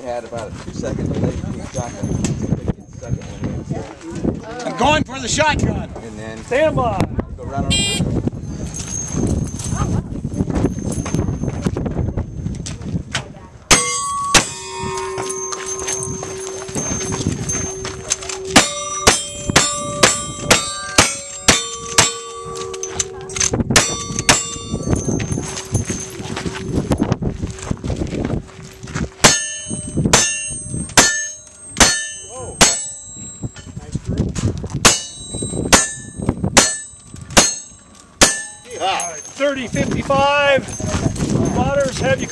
I had about a two second delay between shotgun. Get the second one in. I'm going for the shotgun. And then Stand by. go right on Right, 30, 55. Spotters, have you.